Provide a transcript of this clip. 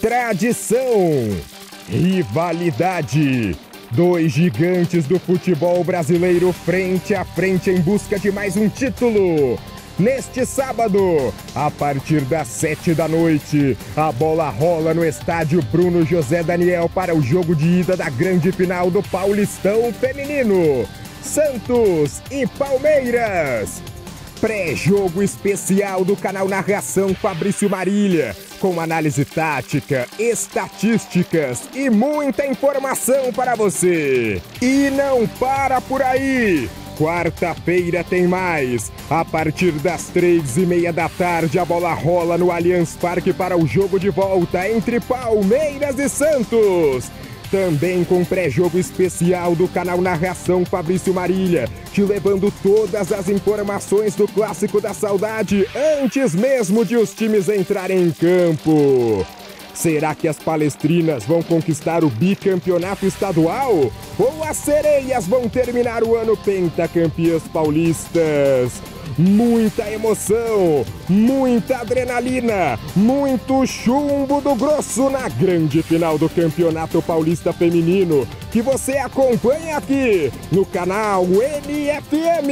tradição, rivalidade. Dois gigantes do futebol brasileiro frente a frente em busca de mais um título. Neste sábado, a partir das sete da noite, a bola rola no estádio Bruno José Daniel para o jogo de ida da grande final do Paulistão Feminino. Santos e Palmeiras. Pré-jogo especial do canal Narração Fabrício Marília, com análise tática, estatísticas e muita informação para você. E não para por aí! Quarta-feira tem mais. A partir das três e meia da tarde, a bola rola no Allianz Parque para o jogo de volta entre Palmeiras e Santos. Também com pré-jogo especial do canal Narração Fabrício Marília, te levando todas as informações do Clássico da Saudade antes mesmo de os times entrarem em campo. Será que as palestrinas vão conquistar o bicampeonato estadual? Ou as sereias vão terminar o ano pentacampeãs paulistas? Muita emoção, muita adrenalina, muito chumbo do grosso na grande final do Campeonato Paulista Feminino, que você acompanha aqui no canal NFM.